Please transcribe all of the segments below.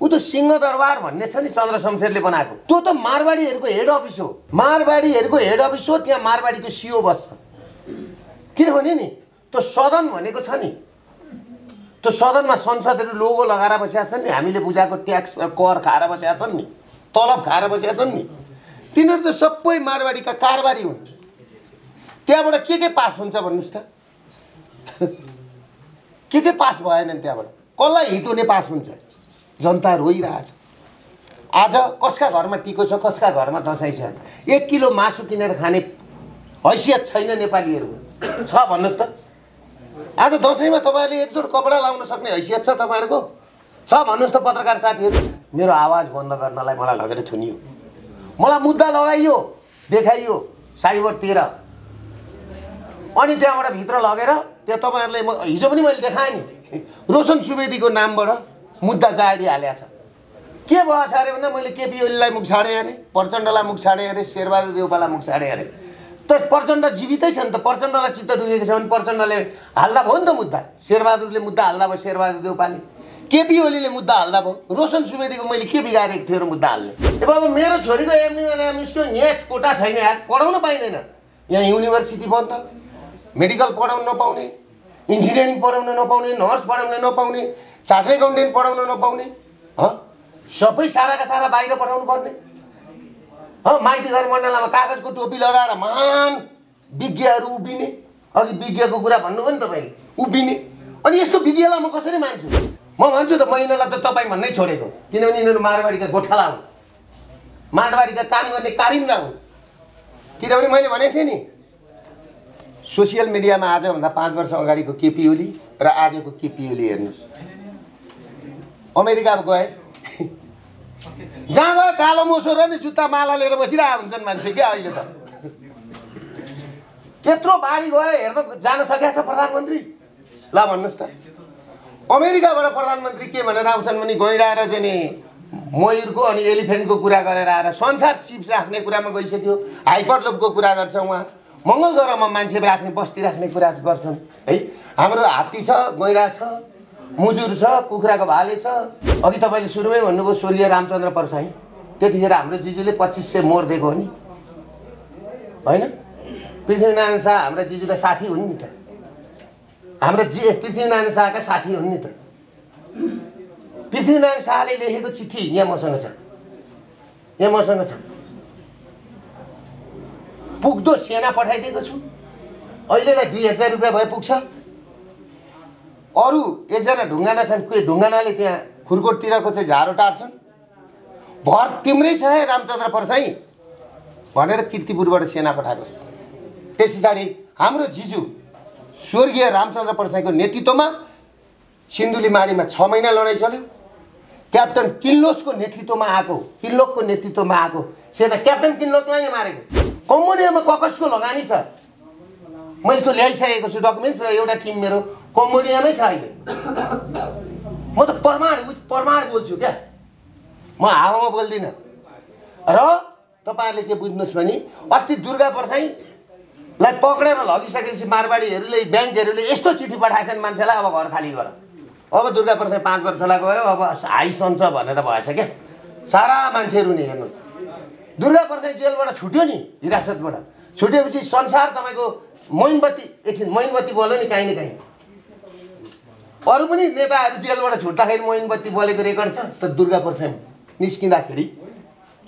ऊ त सिंहदरबार भन्ने छ नि चन्द्र शमशेरले बनाएको। त्यो त मारवाडीहरूको हेड अफिस हो। मारवाडीहरूको हेड अफिस हो त्यहाँ मारवाडीको सिओ बस्छ। किनभने नि त्यो सदन भनेको छ नि त्यो सदनमा संसदहरू लोगो लगाएर बसेका छन् नि हामीले बुझाएको ट्याक्स र कर खाएर बसेका छन् नि तलब खाएर बसेका छन् नि तिनीहरू त सबै मारवाडीका कारबारी हुन्। त्यहाँबाट के के पास हुन्छ भन्नुहोस् त? के के पास भएनन् त्यहाँबाट? कसलाई हित हुने पास हुन्छ? जनता रोइरहेछ। आज कसका घरमा टिको छ कसका घरमा दसैँ छ? एक किलो मासु किनेर खाने हैसियत छैन नेपालीहरूको छ भन्नुहोस् त। आज दसैँमा तपाईँहरूले एकजोड कपडा लाउन सक्ने हैसियत छ तपाईँहरूको? छ भन्नुहोस् त पत्रकार साथीहरू। मेरो आवाज बन्द गर्नलाई मलाई लगेर थुनियो। मलाई मुद्दा लगाइयो देखाइयो साइबर तेह्र। अनि त्यहाँबाट भित्र लगेर त्यहाँ तपाईँहरूले म हिजो पनि मैले देखाएँ नि। रोशन सुवेदीको नामबाट मुद्दा जारी छ। के भएछ अरे भन्दा? मैले केपी ओलीलाई मुख छाडेँ अरे प्रचण्डलाई मुख छाडेँ अरे शेरबहादुर देउपालाई मुख छाडेँ अरे। त प्रचण्ड जीवितै छ नि त प्रचण्डलाई चित्त दुखेको छ भने प्रचण्डले हाल्दा भयो नि त मुद्दा। शेरबहादुरले मुद्दा हाल्दा भयो शेरबहादुर देउपाले। केपी ओलीले मुद्दा हाल्दा भयो। रोशन सुवेदीको मैले के बिगारेको थियो र मुद्दा हाल्ने। अब अब मेरो छोरीको एमनी एमनिसको यहाँ कोटा छैन यार पढाउन पाइँदैन। यहाँ युनिभर्सिटी बन्द मेडिकल पढाउन नपाउने इन्जिनियरिङ पढाउन नपाउने नर्स पढाउन नपाउने चार्टर एकाउन्टेन्ट पढाउन नपाउने सबै साराका सारा बाहिर पठाउनु पर्ने। माइती घर मण्डलामा कागजको टोपी लगाएर महान विज्ञहरू उभिने। अघि विज्ञको कुरा भन्नुभयो नि तपाईँले उभिने। अनि यस्तो विज्ञलाई म कसरी मान्छु? म भन्छु त म यिनीहरूलाई त तपाईँ भन्नै छोडेको किनभने यिनीहरू मारवाडीका गोठाला हुन्। मारवाडीका काम गर्ने कारिन्दा हुन्। किनभने मैले भनेको थिएँ नि सोसियल मिडियामा आजभन्दा पाँच वर्ष अगाडिको केपी ओली र आजको केपी ओली हेर्नुहोस्। अमेरिका गए जहाँ गयो कालो मोसो र नि जुत्ता माला लिएर बसिरहेको हुन्छन् मान्छे क्या अहिले त। त्यत्रो बाढी गयो हेर्न जान सकेको छ प्रधानमन्त्री। ल भन्नुहोस् त। अमेरिकाबाट प्रधानमन्त्री के भनेर आउँछन् भने गइरहेर चाहिँ नि मयुरको अनि एलिफेन्टको कुरा गरेर आएर संसार चिप्स राख्ने कुरामा गइसक्यो। हाइपरलोपको कुरा गर्छ उहाँ। मङ्गल ग्रहमा मान्छे राख्ने बस्ती राख्ने कुरा गर्छन्। है हाम्रो हात्ती छ गैँडा छ। मुजुर छ कुखुराको भाले छ। अघि तपाईँले सुरुमै भन्नुभयो स्वर्गीय रामचन्द्र परसाई। त्यतिखेर हाम्रो जिजुले पच्चिस सय मोर दिएको हो नि। होइन? पृथ्वीनारायण शाह हाम्रा जिजुका साथी हुन् नि त। हाम्रा जि पृथ्वीनारायण शाहका साथी हुन् नि त। पृथ्वीनारायण शाहले लेखेको चिठी यहाँ मसँग छ। यहाँ मसँग छ। पुग्दो सेना पठाइदिएको छु। अहिलेलाई दुई हजार रुपियाँ भए पुग्छ। अरू एकजना ढुङ्गाना छन् कोही ढुङ्गानाले त्यहाँ खुर्कोटतिरको चाहिँ झारो टार्छन्। भर तिम्रै छ है रामचन्द्र परसाई भनेर किर्तिपुरबाट सेना पठाएको छ। त्यस पछाडि हाम्रो जिजु स्वर्गीय रामचन्द्र परसाईको नेतृत्वमा सिन्धुलीमाडीमा छ महिना लडाइँ चल्यो। क्याप्टन किल्लोसको नेतृत्वमा आएको किल्लोकको नेतृत्वमा आएको। सेना क्याप्टन किल्लोकलाई नै मारेको। कम्बोडियामा ककसको लगानी छ? मैले त्यो ल्याइसकेको छु डकुमेन्ट्स र एउटा टिम मेरो कम्बोडियामै छ अहिले म त प्रमाण प्रमाण बोल्छु क्या। म हावामा बोल्दिनँ। र तपाईँहरूले के बुझ्नुहोस् भने अस्ति दुर्गा पर्साईलाई पक्रेर लगिसकेपछि मारवाडीहरूले ब्याङ्कहरूले यस्तो चिठी पठाएछन् मान्छेलाई अब घर खाली गर। अब दुर्गा पर्साई पाँच वर्षलाई गयो अब हाई सन्छ भनेर भएछ क्या। सारा मान्छेहरू नि हेर्नुहोस्। दुर्गा पर्साई जेलबाट छुट्यो नि हिरासतबाट। छुटेपछि संसार तपाईँको मोइनबत्ती एकछिन मोइनबत्ती बोल्यो नि काहीँ न काहीँ। अरू पनि नेताहरू जेलबाट छुट्दाखेरि मोइनबत्ती बोलेको रेकर्ड छ त दुर्गा पर्साई निस्किँदाखेरि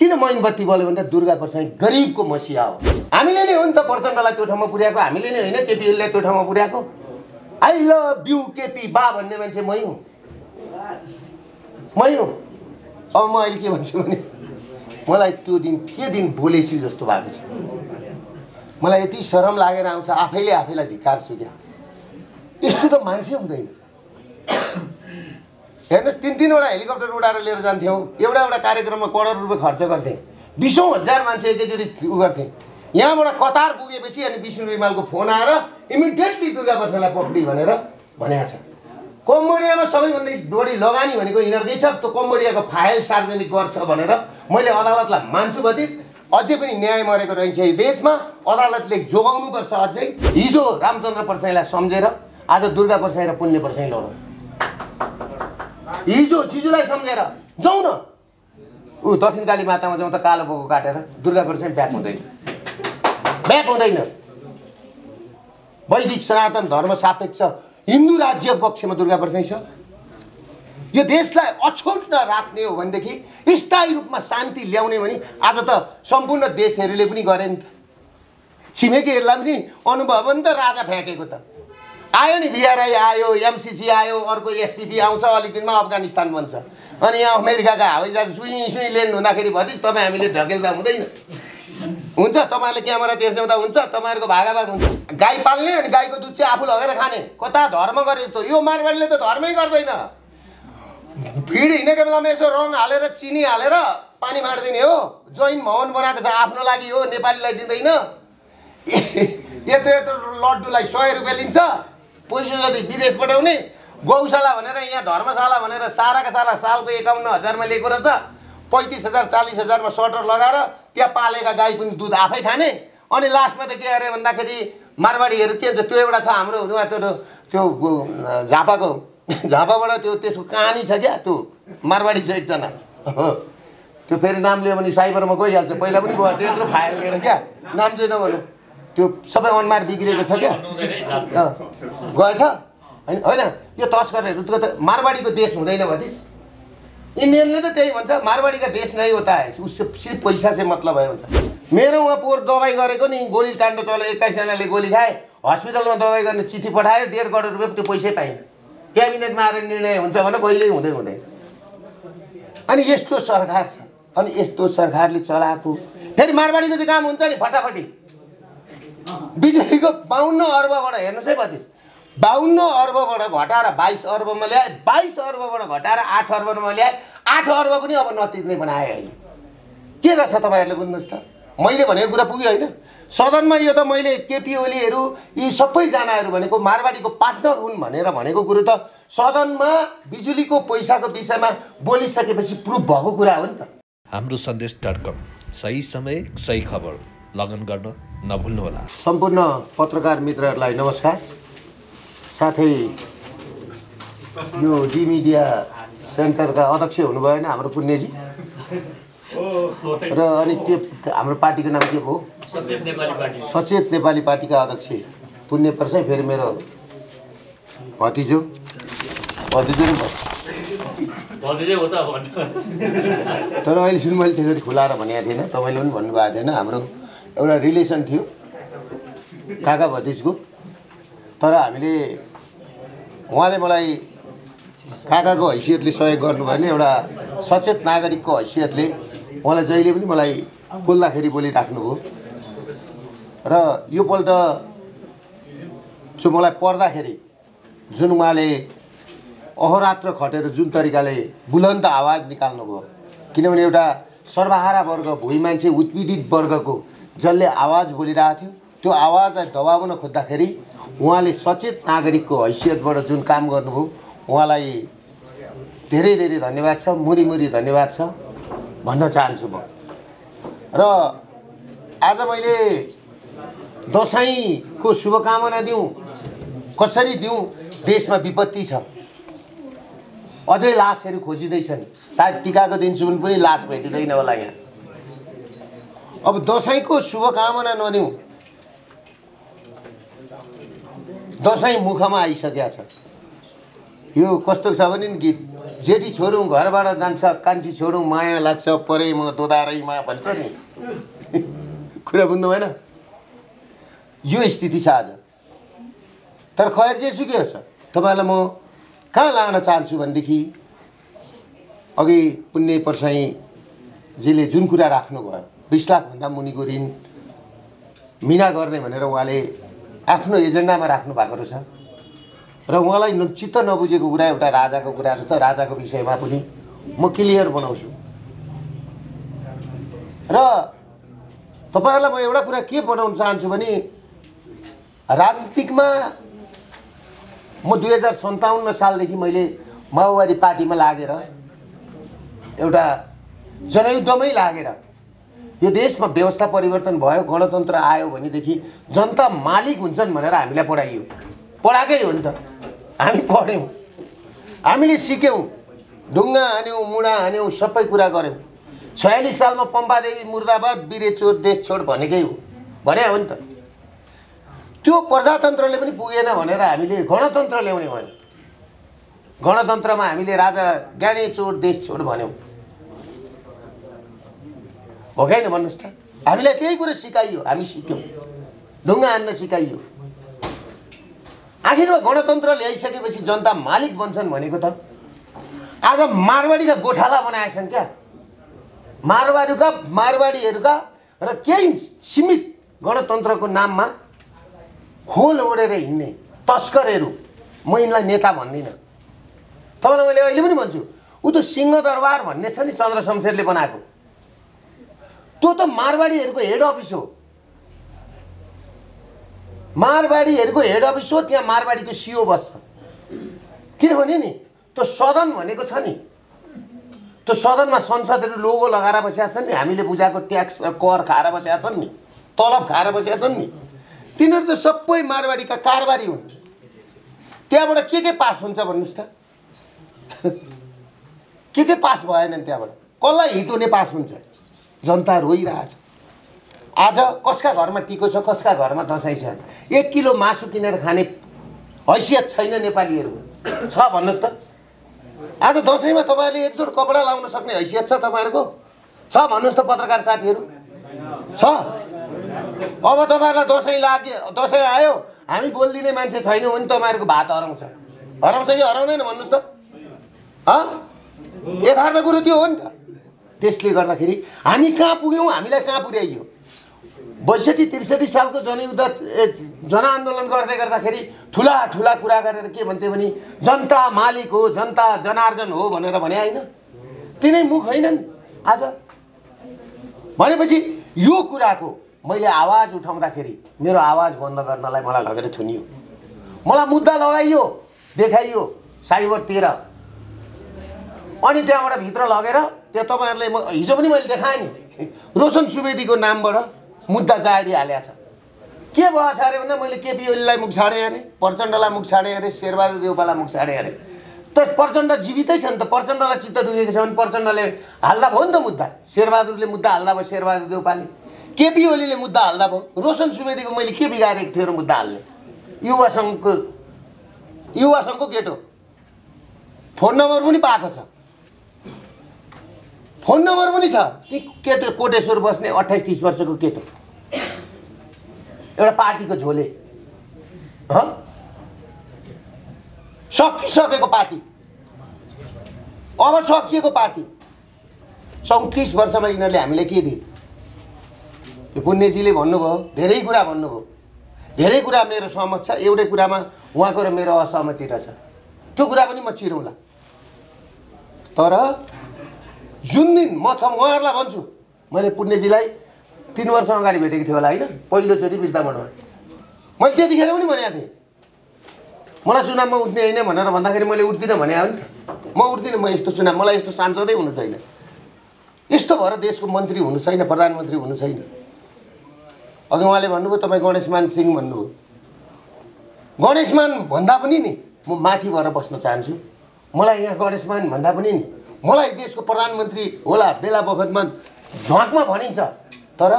किन मोइनबत्ती बोल्यो भने त दुर्गा पर्साई गरिबको मसिया हो। हामीले नै हो नि त प्रचण्डलाई त्यो ठाउँमा पुर्याएको हामीले नै होइन केपी ओलीलाई त्यो ठाउँमा पुर्याएको। आई लभ यु केपी बा भन्ने मान्छे मै हुँ। मै हुँ। अब म अहिले के भन्छु भने मलाई त्यो दिन के दिन बोलेछु जस्तो भएको छ। मलाई यति शरम लागेर आउँछ आफैले आफैलाई धिक्कार्छु क्या यस्तो त मान्छे हुँदैन। हेर्नुहोस् तिन तिनवटा हेलिकप्टर उडाएर लिएर जान्थ्यौँ। एउटा एउटा कार्यक्रममा करोड रुपियाँ खर्च गर्थेँ। बिसौँ हजार मान्छे एकैचोटि उ गर्थेँ। यहाँबाट कतार पुगेपछि अनि विष्णु रिमालको फोन आएर इमिडिएटली दुर्गा प्रसादलाई पक्डी भनेर भनेको छ। कम्बोडियामा सबैभन्दा बढी लगानी भनेको यिनीहरूकै छ। त्यो कम्बोडियाको फाइल सार्वजनिक गर्छ भनेर मैले अदालतलाई मान्छु भतिस। अझै पनि न्याय मरेको रहन्छ यो देशमा। अदालतले जोगाउनुपर्छ अझै। हिजो रामचन्द्र परसाईलाई सम्झेर आज दुर्गा परसाई र पुण्य परसाई लडौँ। हिजो जिजुलाई सम्झेर जाउँ न। ऊ दक्षिण काली मातामा जाउँ त कालो बोको काटेर दुर्गापुर चाहिँ ब्याक हुँदैन। ब्याक हुँदैन। वैदिक सनातन धर्म सापेक्ष हिन्दू राज्य पक्षमा दुर्गापुर चाहिँ छ। यो देशलाई अछोट नराख्ने हो भनेदेखि स्थायी रूपमा शान्ति ल्याउने भने आज त सम्पूर्ण देशहरूले पनि गरे नि त छिमेकीहरूलाई पनि अनुभव नि त राजा फ्याँकेको त। आयो नि बिआरआई आयो एमसिसी आयो अर्को एसपिपी आउँछ अलिक दिनमा अफगानिस्तान बन्छ। अनि यहाँ अमेरिकाका हवाईजहाज सुई सुई लेन हुँदाखेरि भतिस तपाईँ हामीले धकेल्दा हुँदैन। हुन्छ तपाईँहरूले क्यामेरा तेर्स्याउँदा हुन्छ तपाईँहरूको भागाभाग हुन्छ। गाई पाल्ने अनि गाईको दुध चाहिँ आफू लगेर खाने। कता धर्म गरे जस्तो। यो मारवाडीले त धर्मै गर्दैन। भिड हिँडेको बेलामा यसो रङ हालेर चिनी हालेर पानी मारिदिने हो। जैन भवन बनाएको छ आफ्नो लागि हो नेपालीलाई दिँदैन। यत्रो यत्रो लड्डुलाई सय रुपियाँ लिन्छ। पैसा जति विदेश पठाउने गौशाला भनेर यहाँ धर्मशाला भनेर साराका सारा सालको एकाउन्न हजारमा लिएको रहेछ। पैँतिस हजार चालिस हजारमा सटर लगाएर त्यहाँ पालेका गाई पनि दुध आफै खाने। अनि लास्टमा त के अरे भन्दाखेरि मारवाडीहरू के छ त्यो एउटा छ हाम्रो त्यो त्यो झापाको झापाबाट त्यो त्यसको कहानी छ क्या त्यो मारवाडी छ एकजना। हो। त्यो फेरि नाम लियो भने साइबरमा गइहाल्छ। पहिला पनि गएछ यत्रो फाइल लिएर क्या। नाम चाहिँ नभनौँ। त्यो सबै अनुहार बिग्रेको छ क्या? गएछ? होइन होइन। यो तस्करहरू त मारवाडीको देश हुँदैन भतिस इन्डियनले त त्यही भन्छ मारवाडीका देश नै है उससे सिर्फ पैसा चाहिँ मतलब है भन्छ। मेरो उहाँ पोहोर दबाई गरेको नि गोली काण्ड चल्यो एक्काइसजनाले गोली खाए। हस्पिटलमा दबाई गर्ने चिठी पठायो डेढ करोड रुपियाँ त्यो पैसै पाइन्। क्याबिनेटमा आएर निर्णय हुन्छ भने कहिल्यै हुँदै हुँदैन। अनि यस्तो सरकार छ। अनि यस्तो सरकारले चलाएको। फेरि मारवाडीको चाहिँ काम हुन्छ नि फटाफटी। बिजुलीको बाहन्न अर्बबाट हेर्नुहोस् है बत्तिस बाहन्न अर्बबाट घटाएर बाइस अर्बमा ल्याए बाइस अर्बबाट घटाएर आठ अर्बमा ल्याए आठ अर्ब पनि अब नतिर्ने बनाए अहिले। के गर्छ तपाईँहरूले बुझ्नुहोस् त? मैले भनेको कुरा पुग्यो होइन। सदनमा यो त मैले केपी ओलीहरू यी सबैजनाहरू भनेको मारवाडीको पार्टनर हुन् भनेर भनेको कुरो त सदनमा बिजुलीको पैसाको विषयमा बोलिसकेपछि प्रुफ भएको कुरा हो नि त। हाम्रो सन्देश डट कम। सही समय सही खबर। लगन गर्न नभुल्नुहोला। सम्पूर्ण पत्रकार मित्रहरूलाई नमस्कार। साथै यो डी मिडिया सेन्टरका अध्यक्ष हुनुभयो होइन हाम्रो पुण्यजी। र अनि के हाम्रो पार्टीको नाम के भयो सचेत नेपाली पार्टी। सचेत नेपाली पार्टीका अध्यक्ष पुण्य प्रसाई फेरि मेरो भतिजो। भतिजो हो तर अहिलेसम्म मैले त्यसरी खुलाएर भनेको थिइनँ। तपाईँले पनि भन्नुभएको थिएन हाम्रो एउटा रिलेसन थियो। काका भतिजको तर हामीले उहाँले मलाई काकाको हैसियतले सहयोग गर्नुभयो भने एउटा सचेत नागरिकको हैसियतले उहाँलाई जहिले पनि मलाई बोल्दाखेरि बोलिराख्नुभयो। र योपल्ट जो मलाई पर्दाखेरि जुन उहाँले अहोरात्र खटेर जुन तरिकाले बुलन्द आवाज निकाल्नुभयो किनभने एउटा सर्वहारा वर्ग भुइँ मान्छे उत्पीडित वर्गको जसले आवाज बोलिरहेको थियो त्यो आवाजलाई दबाउन खोज्दाखेरि उहाँले सचेत नागरिकको हैसियतबाट जुन काम गर्नुभयो उहाँलाई धेरै धेरै धन्यवाद छ मुरी मुरी धन्यवाद छ भन्न चाहन्छु म। र आज मैले दसैँको शुभकामना दिउँ कसरी दिउँ देशमा विपत्ति छ। अझै लासहरू खोजिँदैछन्। सायद टिकाको दिनसम्म पनि लास भेटिँदैन होला यहाँ। अब दसैँको शुभकामना नदिउँ। दसैँ मुखमा आइसकेको छ। यो कस्तो छ भने नि गीत जेठी छोडौँ घरबाट जान्छ कान्छी छोडौँ माया लाग्छ परै म दोधारैमा भन्छ नि। कुरा बुझ्नु भएन? यो स्थिति छ आज। तर खैर जेसुकै छ? तपाईँहरूलाई म कहाँ लान चाहन्छु भनेदेखि अघि पुण्य पर्साईजीले जुन कुरा राख्नुभयो बिस लाखभन्दा मुनिको ऋण मिना गर्ने भनेर उहाँले आफ्नो एजेन्डामा राख्नु भएको रहेछ। र उहाँलाई चित्त नबुझेको कुरा एउटा राजाको कुरा रहेछ। राजाको विषयमा पनि म क्लियर बनाउँछु। र तपाईँहरूलाई म एउटा कुरा के बनाउन चाहन्छु भने राजनीतिकमा म दुई हजार सन्ताउन्न सालदेखि मैले माओवादी पार्टीमा लागेर एउटा जनयुद्धमै लागेर यो देशमा व्यवस्था परिवर्तन भयो गणतन्त्र आयो भनेदेखि जनता मालिक हुन्छन् भनेर हामीलाई पढाइयो। पढाएकै हो नि त। हामी पढ्यौँ। हामीले सिक्यौँ। ढुङ्गा हान्यौँ मुढा हान्यौँ सबै कुरा गऱ्यौँ। छयालिस सालमा पम्पादेवी मुर्दाबाद बिरे चोर देश छोड भनेकै हो। भने हो नि त। त्यो प्रजातन्त्रले पनि पुगेन भनेर हामीले गणतन्त्र ल्याउने भयो। गणतन्त्रमा हामीले राजा ज्ञाने चोर देश छोड भन्यौँ। हो कि होइन भन्नुहोस् त। हामीलाई त्यही कुरो सिकाइयो हामी सिक्यौँ। ढुङ्गा हान्न सिकाइयो। आखिरमा गणतन्त्र ल्याइसकेपछि जनता मालिक बन्छन् भनेको त। आज मारवाडीका गोठाला बनाएछन् क्या। मारवाडीका मारवाडीहरूका र केही सीमित गणतन्त्रको नाममा खोल ओढेर हिँड्ने तस्करहरू म यिनलाई नेता भन्दिनँ। तपाईँलाई मैले अहिले पनि भन्छु ऊ त सिंहदरबार भन्ने छ नि चन्द्र शमशेरले बनाएको। त्यो त मारवाडीहरूको हेड अफिस हो। मारवाडीहरूको हेड अफिस हो त्यहाँ मारवाडीको सिओ बस्छ। किनभने नि त्यो सदन भनेको छ नि त्यो सदनमा संसदहरू लोगो लगाएर बसेका छन् नि हामीले बुझाएको ट्याक्स र कर खाएर बसेका छन् नि तलब खाएर बसेका छन् नि तिनीहरू त सबै मारवाडीका कारबारी हुन्। त्यहाँबाट के के पास हुन्छ भन्नुहोस् त? के के पास भएनन् त्यहाँबाट? कसलाई हितोले पास हुन्छ? जनता रोइरहेछ। आज कसका घरमा टिको छ कसका घरमा दसैँ छ? एक किलो मासु किनेर खाने हैसियत छैन नेपालीहरूको छ भन्नुहोस् त। आज दसैँमा तपाईँहरूले एकजोड कपडा लाउन सक्ने हैसियत छ तपाईँहरूको? छ भन्नुहोस् त पत्रकार साथीहरू। छ? अब तपाईँहरूलाई दसैँ लाग्यो दसैँ आयो हामी बोलिदिने मान्छे छैनौँ भने तपाईँहरूको भात हराउँछ। हराउँछ कि हराउँदैन भन्नुहोस् त। यथार्थ कुरो त्यो हो नि त। त्यसले गर्दाखेरि हामी कहाँ पुग्यौँ? हामीलाई कहाँ पुर्याइयो? बैसठी त्रिसठी सालको जनयुद्ध जनआन्दोलन गर्दै गर्दाखेरि ठुला ठुला कुरा गरेर के भन्थ्यो भने जनता मालिक हो जनता जनार्जन हो भनेर भने होइन। तिनै मुख होइनन् आज। भनेपछि यो कुराको मैले आवाज उठाउँदाखेरि मेरो आवाज बन्द गर्नलाई मलाई लगेर थुनियो। मलाई मुद्दा लगाइयो देखाइयो साइबर तेह्र। अनि त्यहाँबाट भित्र लगेर त्यहाँ तपाईँहरूले म हिजो पनि मैले देखाएँ नि। रोशन सुवेदीको नामबाट मुद्दा जारी छ। के भएछ अरे भन्दा मैले केपी ओलीलाई मुख छाडेँ अरे प्रचण्डलाई मुख छाडेँ अरे शेरबहादुर देउपालाई मुख छाडेँ अरे। त प्रचण्ड जीवितै छ नि त प्रचण्डलाई चित्त दुखेको छ भने प्रचण्डले हाल्दा भयो नि त मुद्दा। शेरबहादुरले मुद्दा हाल्दा भयो शेरबहादुर देउपाले। केपी ओलीले मुद्दा हाल्दा भयो। रोशन सुवेदीको मैले के बिगारेको थियो र मुद्दा हाल्ने? युवा सङ्घको युवा सङ्घको केटो। फोन नम्बर पनि पाएको छ। फोन नम्बर पनि छ। ती केटो कोटेश्वर बस्ने अठाइस तिस वर्षको केटो। एउटा पार्टीको झोले। सकिसकेको पार्टी। अब सकिएको पार्टी। चौतिस वर्षमा यिनीहरूले हामीलाई के दिए त्यो पुण्यजीले भन्नुभयो धेरै कुरा भन्नुभयो। धेरै कुरा मेरो सहमत छ एउटै कुरामा उहाँको र मेरो असहमति रहेछ। त्यो कुरा पनि म चिरौँला। तर जुन दिन म त उहाँहरूलाई भन्छु मैले पुण्यजीलाई तिन वर्ष अगाडि भेटेको थिएँ होला होइन पहिलोचोटि बिर्तामोडमा मैले त्यतिखेर पनि भनेको थिएँ मलाई चुनावमा उठ्ने होइन भनेर भन्दाखेरि मैले उठ्दिनँ भने हो नि म उठ्दिनँ म यस्तो चुनाव मलाई यस्तो सांसदै हुनु छैन। यस्तो भएर देशको मन्त्री हुनु छैन प्रधानमन्त्री हुनु छैन। अघि उहाँले भन्नुभयो तपाईँ गणेशमान सिंह भन्नुभयो। गणेशमान भन्दा पनि नि म माथि भएर बस्न चाहन्छु। मलाई यहाँ गणेशमान भन्दा पनि नि मलाई देशको प्रधानमन्त्री होला बेला बखतमा झ्वाकमा भनिन्छ। तर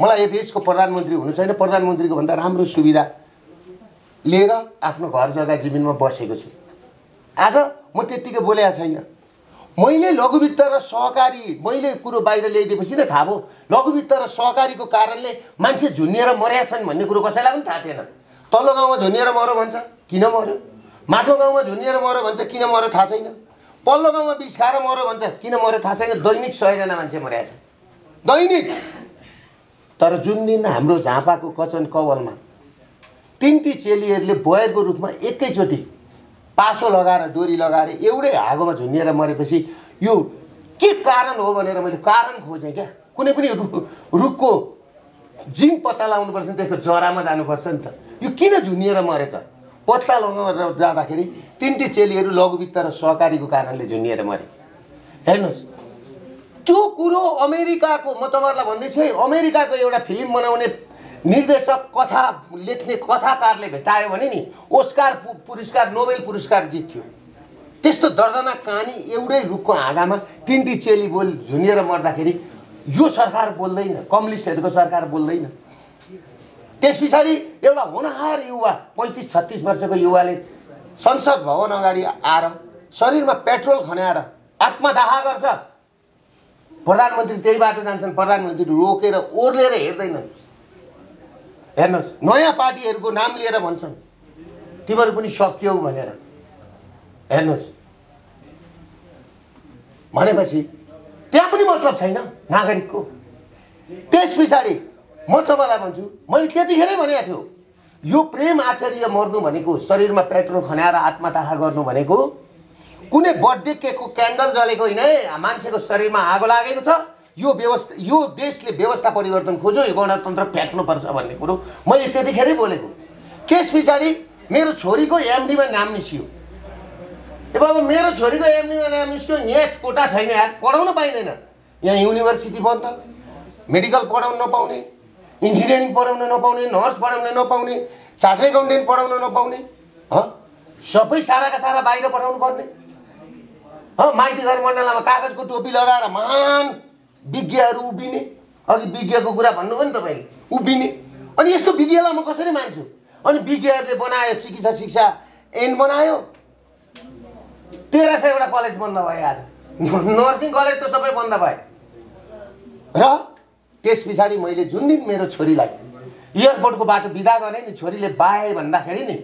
मलाई यो देशको प्रधानमन्त्री हुनु छैन। प्रधानमन्त्रीको भन्दा राम्रो सुविधा लिएर आफ्नो घर जग्गा जीवनमा बसेको छु। आज म त्यत्तिकै बोलेको छैन। मैले लघुवित्त र सहकारी मैले कुरो बाहिर ल्याइदिएपछि नै थाहा भयो। लघुवित्त र सहकारीको कारणले मान्छे झुन्निएर मरेका छन् भन्ने कुरो कसैलाई पनि थाहा थिएन। तल्लो गाउँमा झुन्निएर मऱ्यो भन्छ। किन मऱ्यो माथिल्लो गाउँमा झुन्निएर मऱ्यो भन्छ। किन मऱ्यो थाहा छैन। पल्लो गाउँमा बिस खाएर मऱ्यो भन्छ। किन मऱ्यो थाहा छैन? दैनिक सयजना मान्छे मरेका छ दैनिक! तर जुन दिन हाम्रो झापाको कचन कवलमा तिनटी चेलीहरूले बयरको रूपमा एकैचोटि पासो लगाएर डोरी लगाएर एउटै हागोमा झुन्डिएर मरेपछि यो के कारण हो भनेर मैले कारण खोजेँ क्या। कुनै पनि रु रुखको जिङ पत्ता लगाउनुपर्छ त्यसको जरामा जानुपर्छ नि त। यो किन झुन्डिएर मरे त? पत्ता लगाएर जाँदाखेरि तिनटी चेलीहरू लघुवित्त र सहकारीको कारणले झुन्डिएर मरे। हेर्नुहोस् त्यो कुरो अमेरिकाको म तपाईँहरूलाई भन्दैछु है अमेरिकाको एउटा फिल्म बनाउने निर्देशक कथा लेख्ने कथाकारले भेटायो भने नि ओस्कार पुरस्कार नोबेल पुरस्कार जित्थ्यो। त्यस्तो दर्दनाक कहानी एउटै रुखको हाँगामा तिनटी चेली बोल झुनिएर मर्दाखेरि यो सरकार बोल्दैन कम्युनिस्टहरूको सरकार बोल्दैन। त्यस पछाडि एउटा होनहार युवा पैँतिस छत्तिस वर्षको युवाले संसद भवन अगाडि आएर शरीरमा पेट्रोल खन्याएर आत्मदाह गर्छ। प्रधानमन्त्री त्यही बाटो जान्छन् प्रधानमन्त्री रोकेर ओर्लेर हेर्दैनन्। हेर्नुहोस् नयाँ पार्टीहरूको नाम लिएर भन्छन् तिमीहरू पनि सकियौ भनेर। हेर्नुहोस् भनेपछि त्यहाँ पनि मतलब छैन नागरिकको। त्यस पछाडि म तपाईँलाई भन्छु मैले त्यतिखेरै भनेको थियो यो प्रेम आचार्य मर्नु भनेको शरीरमा पेट्रोल खन्याएर आत्मदाह गर्नु भनेको कुनै बर्थडे केकको क्यान्डल जलेको होइन है मान्छेको शरीरमा आगो लागेको छ यो व्यवस्था यो देशले व्यवस्था परिवर्तन खोज्यो यो गणतन्त्र फ्याँक्नुपर्छ भन्ने कुरो मैले त्यतिखेरै बोलेको। त्यस पछाडि मेरो छोरीको एमडीमा नाम निस्कियो। ए बाबा मेरो छोरीको एमडीमा नाम निस्क्यो यहाँ कोटा छैन यार पढाउन पाइँदैन। यहाँ युनिभर्सिटी बन्द मेडिकल पढाउन नपाउने। इन्जिनियरिङ पढाउन नपाउने नर्स पढाउन नपाउने चार्ट एकाउन्टेन्ट पढाउन नपाउने सबै साराका सारा बाहिर पठाउनु पर्ने। माइती घर मण्डलमा कागजको टोपी लगाएर महान विज्ञहरू उभिने। अघि विज्ञको कुरा भन्नुभयो नि तपाईँले उभिने। अनि यस्तो विज्ञलाई म कसरी मान्छु? अनि विज्ञहरूले बनायो चिकित्सा शिक्षा एन बनायो। तेह्र सयवटा कलेज बन्द भयो आज। नर्सिङ कलेज त सबै बन्द भयो। र त्यस पछाडि मैले जुन दिन मेरो छोरीलाई एयरपोर्टको बाटो बिदा गरेँ नि छोरीले बाए भन्दाखेरि नि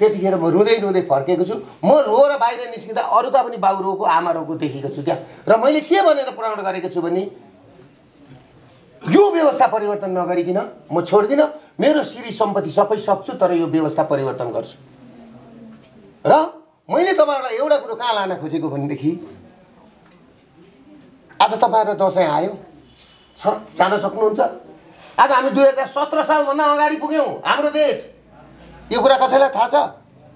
त्यतिखेर म रुँदै रुँदै फर्केको छु। म रोएर बाहिर निस्किँदा अरूका पनि बाउ रोको आमा रोको देखेको छु क्या। र मैले के भनेर प्रण गरेको छु भने यो व्यवस्था परिवर्तन नगरिकन म छोड्दिनँ। मेरो श्री सम्पत्ति सबै सक्छु तर यो व्यवस्था परिवर्तन गर्छु। र मैले तपाईँहरूलाई एउटा कुरो कहाँ लान खोजेको भनेदेखि आज तपाईँहरू दसैँ आयो। छ जान सक्नुहुन्छ? आज हामी दुई हजार सत्र सालभन्दा अगाडि पुग्यौँ हाम्रो देश। यो कुरा कसैलाई थाहा छ?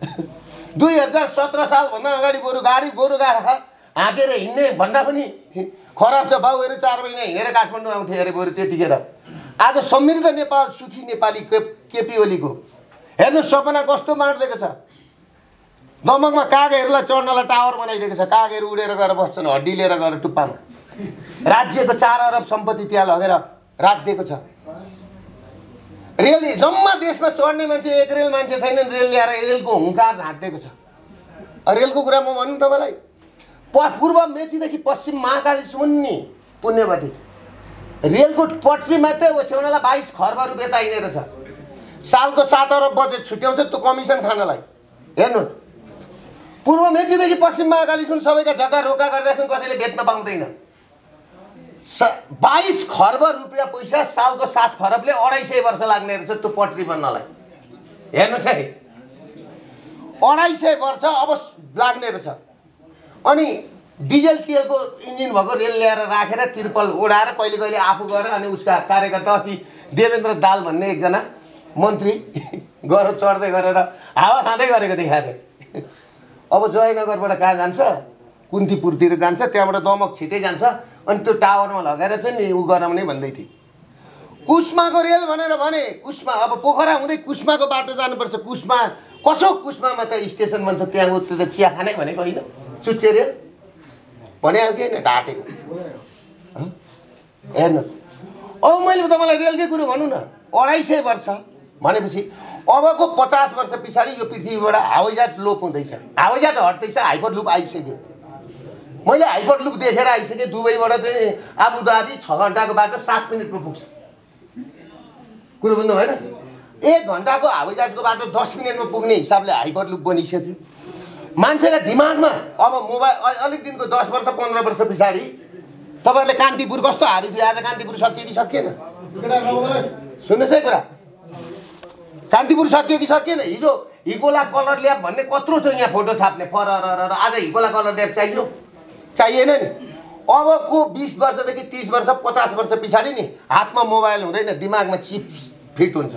दुई हजार सत्र सालभन्दा अगाडि बरु गाडी गोरु गाडा हाँकेर हिँड्ने भन्दा पनि खराब छ। बाउहरू चार महिना हिँडेर काठमाडौँ आउँथे अरे बरु त्यतिखेर। आज समृद्ध नेपाल सुखी नेपाली के केपी ओलीको। हेर्नु सपना कस्तो बाँडिदिएको छ। दमकमा कागहरूलाई चढ्नलाई टावर बनाइदिएको छ। कागहरू उडेर गएर बस्छन् हड्डी लिएर गएर टुप्पामा। राज्यको चार अरब सम्पत्ति त्यहाँ लगेर राखिदिएको छ। रेल जम्मा देशमा चढ्ने मान्छे एक रेल मान्छे छैनन् रेल ल्याएर रेलको हुङ्कार हाँटिदिएको छ। रेलको कुरा म भनौँ तपाईँलाई। प पूर्व मेचीदेखि पश्चिम महाकालीसम्म नि पुण्यवती रेलको पटरी मात्रै ओछ्याउनलाई बाइस खर्ब रुपियाँ चाहिने रहेछ। सालको सात अरब बजेट छुट्याउँछ त्यो कमिसन खानलाई। हेर्नुहोस्। पूर्व मेचीदेखि पश्चिम महाकालीसम्म सबैका जग्गा रोका गर्दैछन् कसैले बेच्न पाउँदैन। बाइस खर्ब रुपियाँ पैसा सालको सात खरबले अढाई सय वर्ष लाग्ने रहेछ त्यो पटरी बन्नलाई। हेर्नुहोस् है। अढाई सय वर्ष अब लाग्ने रहेछ। अनि डिजल तेलको इन्जिन भएको रेल ल्याएर राखेर तिर्पल ओढाएर कहिले कहिले आफू गएर अनि उसका कार्यकर्ता अस्ति देवेन्द्र दाल भन्ने एकजना मन्त्री गएर चढ्दै गरेर हावा खाँदै गरेको देखाएको थिएँ। अब जयनगरबाट कहाँ जान्छ? कुन्तीपुरतिर जान्छ त्यहाँबाट दमक छिटै जान्छ अनि त्यो टावरमा लगेर चाहिँ नि उ गराउने भन्दै थिएँ। कुस्माको रेल भनेर भने कुस्मा अब पोखरा हुँदै कुस्माको बाटो जानुपर्छ। कुस्मा कसो कुस्मामा त स्टेसन भन्छ त्यहाँ उत्तिर चिया खाने भनेको होइन। चुच्चे रेल। भने अब के होइन ढाँटेको? हेर्नुहोस्। अब मैले तपाईँलाई रेलकै कुरो भनौँ न अढाई सय वर्ष भनेपछि अबको पचास वर्ष पछाडि यो पृथ्वीबाट हवाईजहाज लोप हुँदैछ। हवाईजहाज हट्दैछ हाइपर लुप आइसक्यो। मैले हाइपर लुप देखेर आइसकेँ दुबईबाट चाहिँ आबुधाबी छ घन्टाको बाटो सात मिनटमा पुग्छ। कुरो बुझ्नु भएन। एक घन्टाको हवाईजहाजको बाटो दस मिनटमा पुग्ने हिसाबले हाइपर लुप बनिसक्यो। मान्छेका दिमागमा अब मोबाइल अलिक दिनको दस वर्ष पन्ध्र वर्ष पछाडि तपाईँहरूले कान्तिपुर कस्तो हारिदियो आज कान्तिपुर सकियो कि सकिएन? सुन्नुहोस् है कुरा। कान्तिपुर सकियो कि सकिएन? हिजो हिगोला कलर ल्याब भन्ने कत्रो थियो यहाँ फोटो छाप्ने फर आज हिगोला कलर ल्याब चाहियो। चाहिएन नि अबको बिस वर्षदेखि तिस वर्ष पचास वर्ष पछाडि नि हातमा मोबाइल हुँदैन दिमागमा चिप फिट हुन्छ।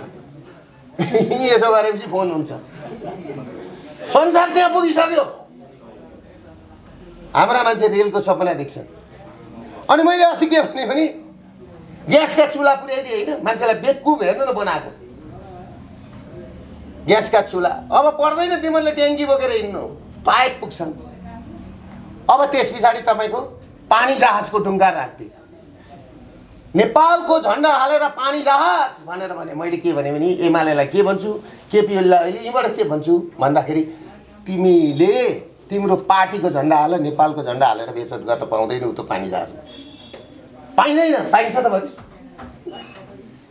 यसो गरेपछि फोन हुन्छ। संसार त्यहाँ पुगिसक्यो। हाम्रा मान्छे रेलको सपना देख्छन्। अनि मैले अस्ति के भने भने ग्यासका चुला पुर्याइदिएँ होइन मान्छेलाई बेकुब हेर्नु न बनाएको। ग्यासका चुला। अब पर्दैन तिमीहरूले ट्याङ्की बोकेर हिँड्नु। पाइप पुग्छन्। अब त्यस पछाडि तपाईँको पानी जहाजको ढुङ्गा राख्थे नेपालको झन्डा हालेर पानी जहाज भनेर भने मैले के भने एमालेलाई के भन्छु? केपी ओलीलाई अहिले यहीँबाट के भन्छु? भन्दाखेरि तिमीले तिम्रो पार्टीको झन्डा हाल नेपालको झन्डा हालेर बेचत गर्न पाउँदैनौ त्यो पानी जहाजमा। पाइँदैन पाइन्छ त भनिस्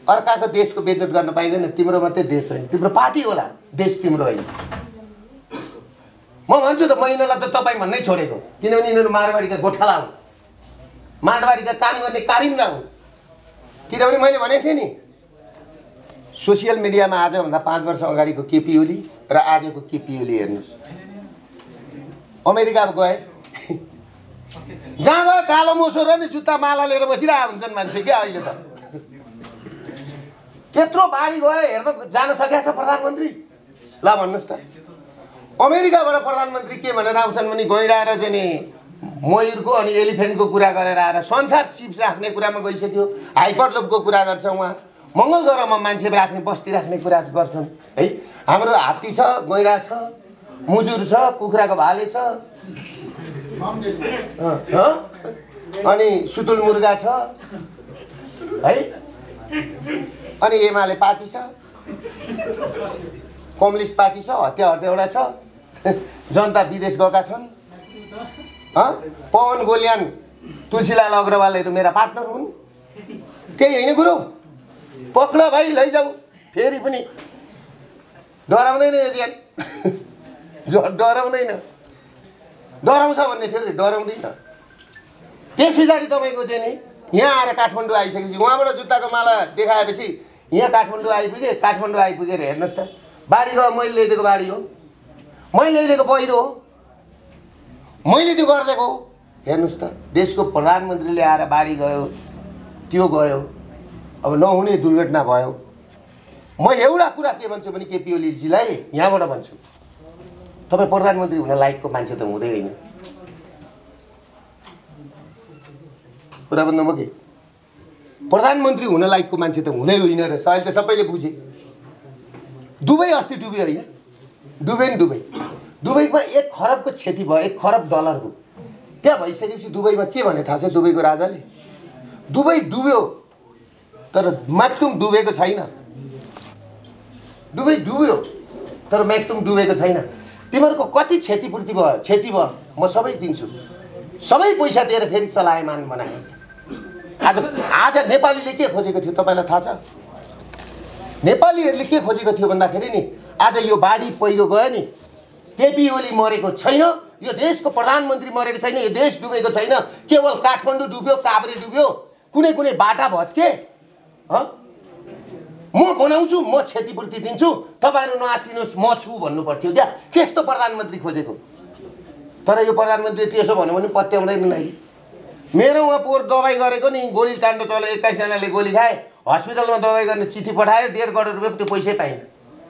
अर्काको देशको बेचत गर्न पाइँदैन तिम्रो मात्रै देश होइन। तिम्रो पार्टी होला देश तिम्रो होइन। म भन्छु त म यिनीहरूलाई त तपाईँ भन्नै छोडेको किनभने यिनीहरू मारवाडीका गोठाला हुन्। मारवाडीका काम गर्ने कारिन्दा हुन्। किनभने मैले भनेको थिएँ नि सोसियल मिडियामा आजभन्दा पाँच वर्ष अगाडिको केपी ओली र आजको केपी ओली हेर्नुहोस्। अमेरिका गए। जहाँ गयो कालो मोसो र नि जुत्ता माला लिएर बसिरहेको हुन्छन् मान्छे क्या अहिले त। त्यत्रो बाढी गयो हेर्न जान सकेको छ प्रधानमन्त्री। ल भन्नुहोस् त। अमेरिकाबाट प्रधानमन्त्री के भनेर आउँछन् भने गइरहेर चाहिँ नि मयुरको अनि एलिफेन्टको कुरा गरेर आएर संसार चिप्स राख्ने कुरामा गइसक्यो हाइपरलोपको कुरा गर्छ उहाँ। मङ्गल ग्रहमा मान्छे राख्ने बस्ती राख्ने कुरा गर्छन्। है हाम्रो हात्ती छ गैँडा छ मुजुर छ कुखुराको भाले छ? अनि सुतुल मुर्गा छ। है? अनि एमाले पार्टी छ। कम्युनिस्ट पार्टी छ हत्या हटेवटा छ। जनता विदेश गएका छन्? हँ? पवन गोल्यान तुलसीलाल अग्रवालहरू मेरा पार्टनर हुन्? त्यही होइन गुरु? पक्ल भाइ लैजाऊ। फेरि पनि डराउँदैन यो ज्यान डराउँदैन। डराउँछ भन्ने थियो कि? डराउँदैन। त्यस पछाडि तपाईँको चाहिँ नि यहाँ आएर काठमाडौँ आइसकेपछि उहाँबाट जुत्ताको माला देखाएपछि यहाँ काठमाडौँ आइपुगेँ काठमाडौँ आइपुगेर हेर्नुहोस् त। बाढी गयो मैले ल्याइदिएको बाढी हो। मैले ल्याइदिएको पहिरो हो। मैले त्यो गरिदिएको हेर्नुहोस् त देशको प्रधानमन्त्रीले आएर बाढी गयो त्यो गयो अब नहुने दुर्घटना भयो। म एउटा कुरा के भन्छु भने केपी ओलीजीलाई यहाँबाट भन्छु। तपाईँ प्रधानमन्त्री हुन लायकको मान्छे त हुँदै होइन। कुरा भन्नुमा के? प्रधानमन्त्री हुन लायकको मान्छे त हुँदै होइन रहेछ। अहिले त सबैले बुझे। दुबई अस्ति डुब्यो होइन। डुबे नि दुबई। दुबईमा एक खरबको क्षति भयो एक खरब डलरको। त्यहाँ भइसकेपछि दुबईमा के भने थाहा छ दुबईको राजाले? दुबई डुब्यो तर माक्तुम डुबेको छैन। दुबई डुब्यो तर म्याक्तुम डुबेको छैन। तिमीहरूको कति क्षतिपूर्ति भयो क्षति भयो म सबै दिन्छु। सबै पैसा दिएर फेरि चलायमान बनाएँ। आज आज नेपालीले के खोजेको थियो तपाईँलाई थाहा छ? नेपालीहरूले के खोजेको थियो भन्दाखेरि नि आज यो बाढी पहिरो गयो नि केपी ओली मरेको छैन यो देशको प्रधानमन्त्री मरेको छैन यो देश डुबेको छैन केवल काठमाडौँ डुब्यो काभ्रे डुब्यो कुनै कुनै बाटा भत्के? म बनाउँछु म क्षतिपूर्ति दिन्छु तपाईँहरू नआत्तिनुहोस् म छु भन्नु पर्थ्यो क्या। त्यस्तो प्रधानमन्त्री खोजेको। तर यो प्रधानमन्त्री त्यसो भन्यो भने पत्याउँदैन अहिले मेरो उहाँ पोहोर दबाई गरेको नि गोली काण्ड चल्यो एक्काइसजनाले गोली खाए हस्पिटलमा दबाई गर्ने चिठी पठायो डेढ करोड रुपियाँ त्यो पैसै पाइन्।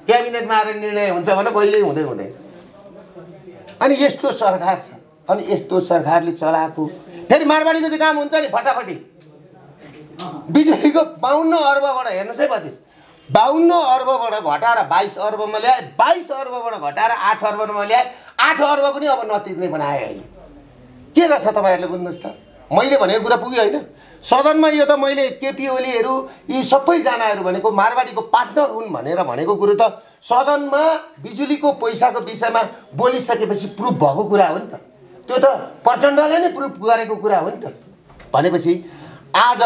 क्याबिनेटमा आएर निर्णय हुन्छ भने कहिल्यै हुँदै हुँदैन। अनि यस्तो सरकार छ अनि यस्तो सरकारले चलाएको। फेरि मारवाडीको चाहिँ काम हुन्छ नि फटाफटी। बिजुलीको बाहन्न अर्बबाट हेर्नुहोस् है बत्तिस। बाहन्न अर्बबाट घटाएर बाइस अर्बमा ल्याए बाइस अर्बबाट घटाएर आठ अर्बमा ल्याए आठ अर्ब पनि अब नतिर्ने बनाए अहिले के गर्छ तपाईँहरूले बुझ्नुहोस् त? मैले भनेको कुरा पुग्यो होइन? सदनमा यो त मैले केपी ओलीहरू यी सबैजनाहरू भनेको मारवाडीको पार्टनर हुन् भनेर भनेको कुरो त सदनमा बिजुलीको पैसाको विषयमा बोलिसकेपछि प्रुफ भएको कुरा हो नि त। त्यो त प्रचण्डले नै प्रुफ गरेको कुरा हो नि त। भनेपछि आज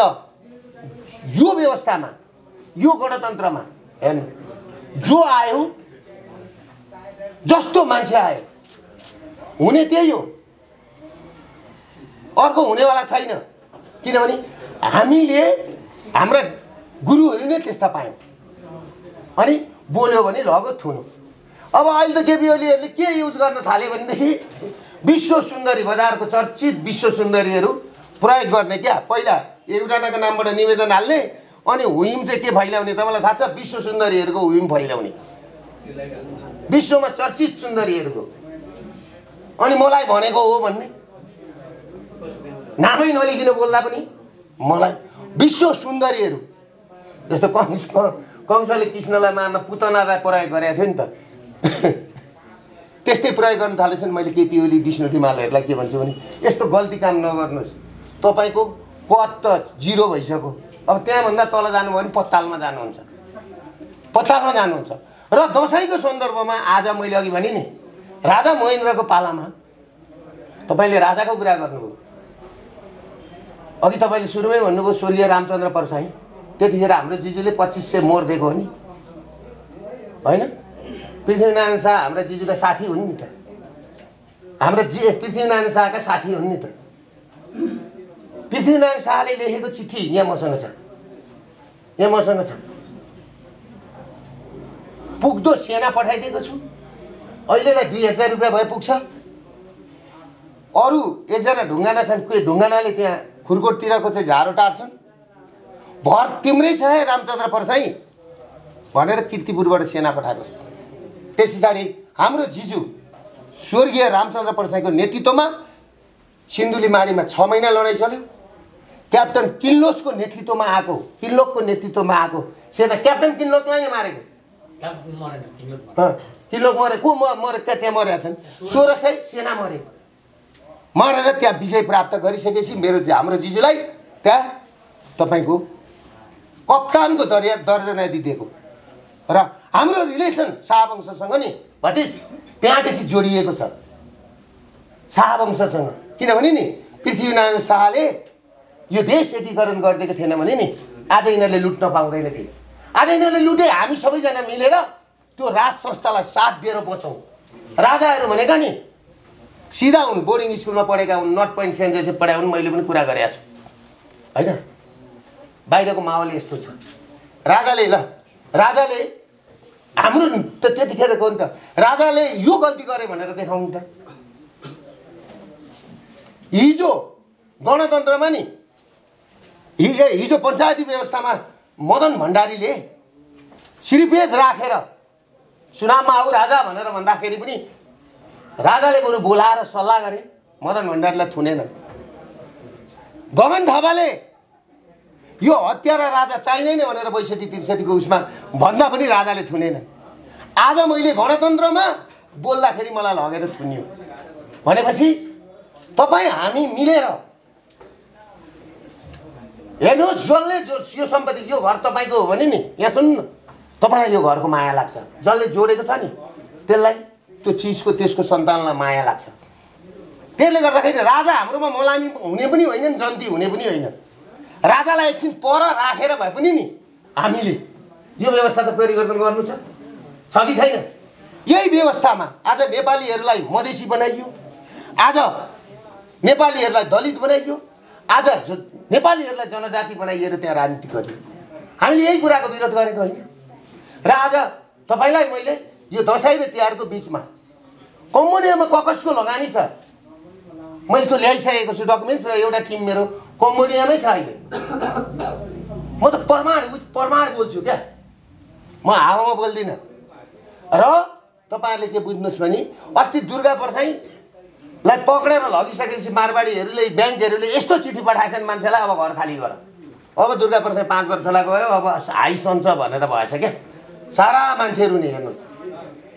यो व्यवस्थामा यो गणतन्त्रमा हेर्नु जो आयो जस्तो मान्छे आयो हुने त्यही हो। अर्को हुनेवाला छैन। किनभने हामीले हाम्रा गुरुहरू नै त्यस्ता पायौँ। अनि बोल्यो भने लगो थुनु अब अहिले त केपी ओलीहरूले के युज गर्न थाल्यो भनेदेखि विश्व सुन्दरी बजारको चर्चित विश्व सुन्दरीहरू प्रयोग गर्ने क्या। पहिला एउटाको नामबाट निवेदन हाल्ने अनि हुइम चाहिँ के फैलाउने तपाईँलाई थाहा छ। विश्व सुन्दरीहरूको हुइम फैलाउने विश्वमा चर्चित सुन्दरीहरूको। अनि मलाई भनेको हो भन्ने। नामै नलिकन बोल्दा पनि मलाई विश्व सुन्दरीहरू जस्तो कंस कंसले कृष्णलाई मार्न पुतनालाई प्रयोग गरेको थियो नि त। त्यस्तै प्रयोग गर्न थालेछन् मैले केपी ओली विष्णु रिमालहरूलाई के भन्छु भने यस्तो गल्ती काम नगर्नुहोस्। तपाईँको पद त जिरो भइसक्यो। अब त्यहाँभन्दा तल जानुभयो भने पत्तालमा जानुहुन्छ। पत्तालमा जानुहुन्छ। र दसैँको सन्दर्भमा आज मैले अघि भने नि राजा महेन्द्रको पालामा तपाईँले राजाको कुरा गर्नुभयो। अघि तपाईँले सुरुमै भन्नुभयो स्वर्गीय रामचन्द्र परसाई। त्यतिखेर हाम्रो जिजुले पच्चिस सय मोर दिएको हो नि। होइन? पृथ्वीनारायण शाह हाम्रा जिजुका साथी हुन् नि त। हाम्रा जि पृथ्वीनारायण शाहका साथी हुन् नि त। पृथ्वीनारायण शाहले लेखेको चिठी यहाँ मसँग छ। यहाँ मसँग छ। पुग्दो सेना पठाइदिएको छु। अहिलेलाई दुई हजार रुपियाँ भए पुग्छ। अरू एकजना ढुङ्गाना छन् कोही ढुङ्गानाले त्यहाँ खुरकोटतिरको चाहिँ झारो टार्छन्। भर तिम्रै छ है रामचन्द्र परसाई भनेर किर्तिपुरबाट सेना पठाएको छ। त्यस पछाडि हाम्रो जिजु स्वर्गीय रामचन्द्र परसाईको नेतृत्वमा सिन्धुलीमाडीमा छ महिना लडाइँ चल्यो। क्याप्टन किल्लोसको नेतृत्वमा आएको किल्लोकको नेतृत्वमा आएको सेना क्याप्टन किल्लोकलाई नै मारेको। किल्लोक मरे। को मरे त्यहाँ त्यहाँ मरेका छन्। सोह्र सय सेना मरे। मरेर त्यहाँ विजय प्राप्त गरिसकेपछि मेरो हाम्रो जिजुलाई त्यहाँ तपाईँको कप्तानको दर्या दर्जना दिएको र हाम्रो रिलेसन शाहवंशसँग नि भतिस त्यहाँदेखि जोडिएको छ। शाहवंशसँग। किनभने नि पृथ्वीनारायण शाहले यो देश एकीकरण गरिदिएको थिएन भने नि आज यिनीहरूले लुट्न पाउँदैन थिए। आज यिनीहरूले लुटे हामी सबैजना मिलेर त्यो राज संस्थालाई साथ दिएर बचाउँ राजाहरू भनेका नि सिधा हुन् बोर्डिङ स्कुलमा पढेका हुन् नट पोइन्ट सेन्ट जोसेफ पढाए हुन् मैले पनि कुरा गरेको छु। होइन? बाहिरको माहौल यस्तो छ। राजाले ल राजाले हाम्रो त त्यतिखेरको नि त राजाले यो गल्ती गरे भनेर देखाउनु त। हिजो गणतन्त्रमा नि हि- ए, हिजो पञ्चायती व्यवस्थामा मदन भण्डारीले श्रीपेज राखेर चुनावमा आऊ राजा भनेर भन्दाखेरि पनि राजाले बरु बोलाएर सल्लाह गरे मदन भण्डारीलाई थुनेन गगन थापाले यो हत्यारा राजा चाहिँदैन भनेर बैसठी त्रिसठीको उसमा भन्दा पनि राजाले थुनेन आज मैले गणतन्त्रमा बोल्दाखेरि मलाई लगेर थुनियो। भनेपछि तपाईँ हामी मिलेर हेर्नुहोस् जसले जो यो सम्पत्ति यो घर तपाईँको हो भने नि यहाँ सुन्नु। तपाईँलाई यो घरको माया लाग्छ। जसले जोडेको छ नि त्यसलाई त्यो चिजको त्यसको सन्तानलाई माया लाग्छ। त्यसले गर्दाखेरि राजा हाम्रोमा मलामी हुने पनि होइन जन्ती हुने पनि होइन राजालाई एकछिन पर राखेर भए पनि नि हामीले यो व्यवस्था त परिवर्तन गर्नु छ। कि छैन? यही व्यवस्थामा आज नेपालीहरूलाई मधेसी बनाइयो। आज नेपालीहरूलाई दलित बनाइयो। आज नेपालीहरूलाई जनजाति बनाइएर त्यहाँ राजनीति गरियो। हामीले यही कुराको विरोध गरेको होइन। र आज तपाईँलाई मैले यो दसैँ र तिहारको बिचमा कम्बोडियामा ककसको लगानी छ? मैले त्यो ल्याइसकेको छु डकुमेन्ट्स र एउटा टिम मेरो कम्बोडियामै छ अहिले। म त प्रमाण प्रमाण बोल्छु क्या। म हावामा बोल्दिनँ। र तपाईँहरूले के बुझ्नुहोस् भने अस्ति दुर्गा पर्साईलाई पक्रेर लगिसकेपछि मारवाडीहरूले ब्याङ्कहरूले यस्तो चिठी पठाएछन् मान्छेलाई अब घर खाली गर। अब दुर्गा पर्साई पाँच वर्षलाई गयो अब हाई सन्छ भनेर भएछ क्या। सारा मान्छेहरू नि हेर्नुहोस्।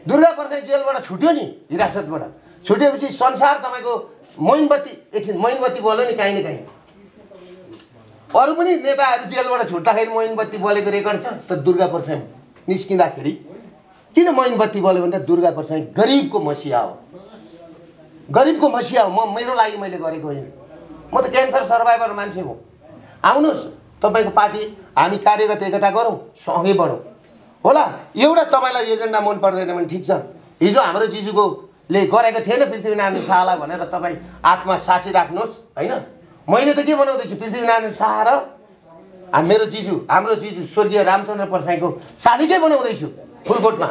दुर्गा पर्साई जेलबाट छुट्यो नि हिरासतबाट। छुटेपछि संसार तपाईँको मोइनबत्ती एकछिन मोइनबत्ती बोल्यो नि काहीँ न काहीँ। अरू पनि नेताहरू जेलबाट छुट्दाखेरि मोइनबत्ती बोलेको रेकर्ड छ त दुर्गा पर्साई निस्किँदाखेरि किन मोइनबत्ती बोल्यो भने त दुर्गा पर्साई गरिबको मसिया हो। गरिबको मसिया हो म मेरो लागि मैले गरेको होइन। म त क्यान्सर सर्भाइभर मान्छे हो। आउनुहोस् तपाईँको पार्टी हामी कार्यगत एकता गरौँ सँगै बढौँ। होला एउटा तपाईँलाई एजेन्डा मन पर्दैन भने ठिक छ। हिजो हाम्रो जिजुकोले गरेको थिएन पृथ्वीनारायण शाहलाई भनेर तपाईँ आत्मा साँची राख्नुहोस् होइन? मैले त के बनाउँदैछु पृथ्वीनारायण शाह र मेरो जिजु हाम्रो जिजु स्वर्गीय रामचन्द्र परसाईको शालिगै बनाउँदैछु फुलकोटमा?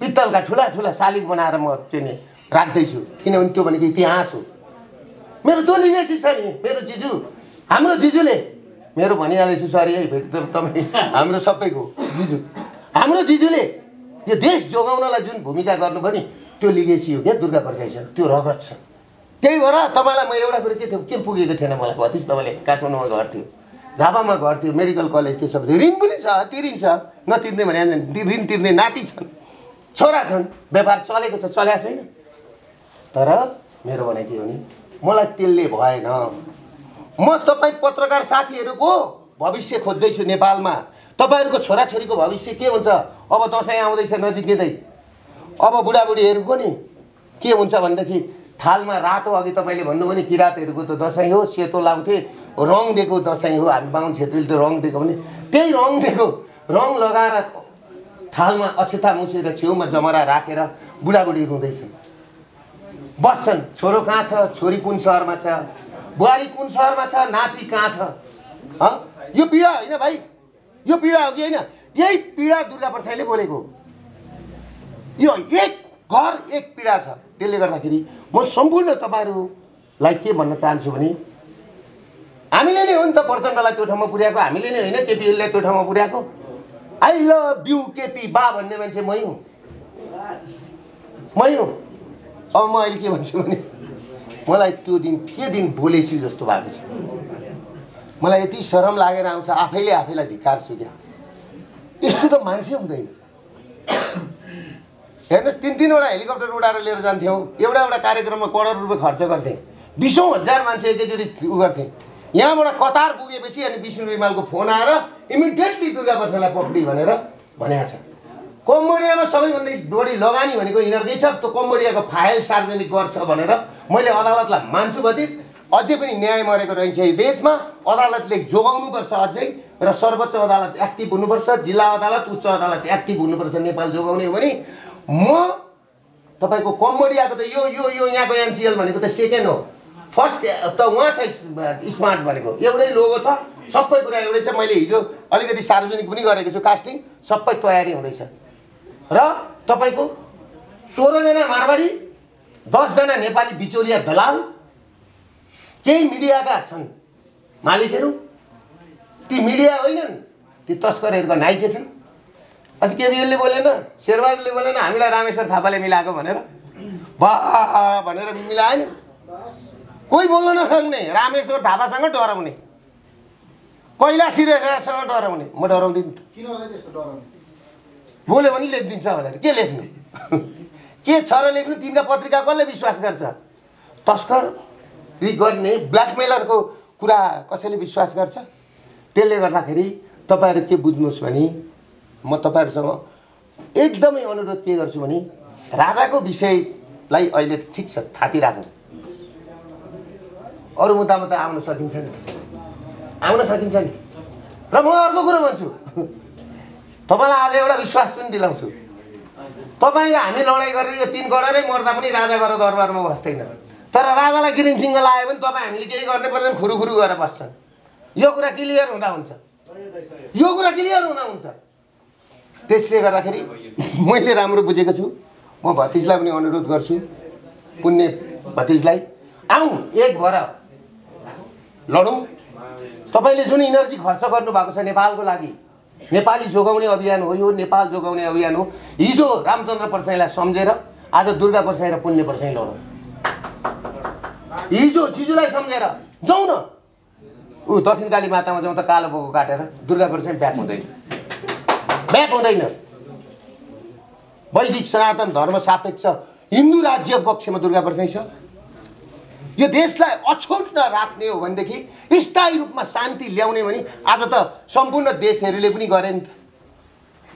पित्तलका ठुला ठुला शालिग बनाएर म चाहिँ राख्दैछु किनभने त्यो भनेको इतिहास हो। मेरो जो लिनेसी छ नि मेरो जिजु। हाम्रो जिजुले मेरो भनिहालेछु सरी है फेरि तपाईँ हाम्रो सबैको जिजु। हाम्रो जिजुले यो देश जोगाउनलाई जुन भूमिका गर्नुभयो नि त्यो लिगेसी हो क्या दुर्गा परसाईसँग त्यो रगत छ। त्यही भएर तपाईँलाई म एउटा कुरो के थियो के पुगेको थिएन मलाई भतिस तपाईँले काठमाडौँमा घर थियो झापामा घर थियो मेडिकल कलेज थियो सब ऋण पनि छ तिरिन्छ नतिर्ने भने ऋण तिर्ने नाति छन् छोरा छन् व्यापार चलेको छ चलेको छैन। तर मेरो भनाइ के हो भने मलाई त्यसले भएन। म तपाईँ पत्रकार साथीहरूको भविष्य खोज्दैछु नेपालमा। तपाईँहरूको छोराछोरीको भविष्य के हुन्छ? अब दसैँ आउँदैछ नजिकै अब बुढाबुढीहरूको नि के हुन्छ भनेदेखि थालमा रातो अघि तपाईँले भन्नुभयो नि किराँतहरूको त दसैँ हो सेतो लाउँथे रङ दिएको दसैँ हो हामी बाहुन छेत्रीले त रङ दिएको भने त्यही रङ दिएको रङ लगाएर थालमा अक्षता मुछेर छेउमा जमरा राखेर बुढाबुढी रुँदैछन् बस्छन्। छोरो कहाँ छ? छोरी कुन सहरमा छ? बुहारी कुन सहरमा छ नाति कहाँ छ? यो पीडा होइन भाइ। यो पीडा हो कि होइन? यही पीडा दुर्गा प्रसाईले बोलेको यो एक घर एक पीडा छ। त्यसले गर्दाखेरि म सम्पूर्ण तपाईँहरूलाई के भन्न चाहन्छु भने हामीले नै हो नि त प्रचण्डलाई त्यो ठाउँमा पुर्याएको। हामीले नै होइन केपी ओलीलाई त्यो ठाउँमा पुर्याएको। आई लभ यु केपी बा भन्ने मान्छे मै हुँ। मै हुँ। अब म अहिले के भन्छु भने मलाई त्यो दिन के दिन बोलेछु जस्तो भएको छ। मलाई यति शरम लागेर आउँछ आफैले आफैलाई धिक्कार्छु क्या यस्तो त मान्छे हुँदैन। हेर्नुहोस् तिन तिनवटा हेलिकप्टर उडाएर लिएर जान्थ्यौँ। एउटा एउटा कार्यक्रममा करोड रुपियाँ खर्च गर्थेँ। बिसौँ हजार मान्छे एकैचोटि उ गर्थेँ। यहाँबाट कतार पुगेपछि अनि विष्णु रिमालको फोन आएर इमिडिएटली दुर्गा प्रसादलाई पक्री भनेर भनेको छ। कम्बोडियामा सबैभन्दा बढी लगानी भनेको यिनीहरूकै छ। त्यो कम्बोडियाको फाइल सार्वजनिक गर्छ भनेर मैले अदालतलाई मान्छु भतिस अझै पनि न्याय मरेको रहन्छ यो देशमा। अदालतले जोगाउनुपर्छ अझै र सर्वोच्च अदालत एक्टिभ हुनुपर्छ। जिल्ला अदालत उच्च अदालत एक्टिभ हुनुपर्छ नेपाल जोगाउने हो भने म तपाईँको कम्बोडियाको त यो यो यो यहाँको एनसिएल भनेको त सेकेन्ड हो। फर्स्ट त उहाँ छ स्मार्ट भनेको। एउटै लोगो छ। सबै कुरा एउटै छ। मैले हिजो अलिकति सार्वजनिक पनि गरेको छु कास्टिङ। सबै तयारी हुँदैछ। र तपाईँको सोह्रजना मारवाडी दसजना नेपाली बिचौलिया दलाल केही मिडियाका छन् मालिकहरू। ती मिडिया होइनन् ती तस्करहरूका नाइके छन्। अस्ति केबिएलले बोलेन शेरबहादुरले बोलेन हामीलाई रामेश्वर थापाले मिलाएको भनेर। बा भनेर नि कोही बोल्न नसक्ने रामेश्वर थापासँग डराउने। कैलाशी रेखासँग डराउने। म डराउँदिनँ त किन होला त्यस्तो डराउने बोल्यो भने लेखिदिन्छ भनेर। के लेख्नु? के छ र लेख्नु? तिनका पत्रिका कसले विश्वास गर्छ? तस्कर गर्ने ब्ल्याकमेलरको कुरा कसैले विश्वास गर्छ? त्यसले गर्दाखेरि तपाईँहरू के बुझ्नुहोस् भने म तपाईँहरूसँग एकदमै अनुरोध के गर्छु भने राजाको विषयलाई अहिले ठिक छ थाती राख्नु अरू मुद्दामा त आउन सकिन्छ नि। आउन सकिन्छ नि। र म अर्को कुरो भन्छु। तपाईँलाई आज एउटा विश्वास पनि दिलाउँछु। तपाईँ हामी लडाइँ गरेर यो तिन गडरै मर्दा पनि राजा गएर दरबारमा बस्दैन। तर राजालाई ग्रिन सिङ्ग लायो भने तपाईँ हामीले केही गर्ने पर्दैन खुरुखुरु गरेर बस्छन्। यो कुरा क्लियर हुँदा हुन्छ। यो कुरा क्लियर हुँदा हुन्छ। त्यसले गर्दाखेरि मैले राम्रो बुझेको छु। म भतिजलाई पनि अनुरोध गर्छु। पुण्य भतिजलाई। आउँ एक भएर लडौँ। तपाईँले जुन इनर्जी खर्च गर्नुभएको छ नेपालको लागि नेपाली जोगाउने अभियान हो यो नेपाल जोगाउने अभियान हो। हिजो रामचन्द्र पर्साईलाई सम्झेर आज दुर्गा पर्साई र पुण्य पर्साई लडौँ। हिजो जिजुलाई सम्झेर जाउँ न। ऊ दक्षिण काली मातामा जाउँ त कालो बोको काटेर दुर्गा पर्साई ब्याक हुँदैन। ब्याक हुँदैन। वैदिक सनातन धर्म सापेक्ष हिन्दू राज्य पक्षमा दुर्गा पर्साई छ। यो देशलाई अछुट राख्ने हो भनेदेखि स्थायी रूपमा शान्ति ल्याउने भने आज त सम्पूर्ण देशहरूले पनि गरे नि त।